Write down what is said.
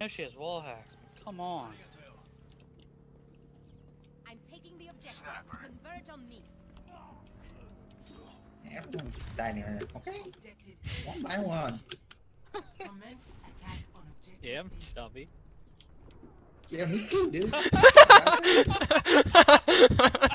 No, she has wall hacks. Come on. I'm taking the objective. Converge on me. Everyone just dying here. Okay? One by one. commence attack on objective. Yeah, I'm chubby. Yeah, me too, dude.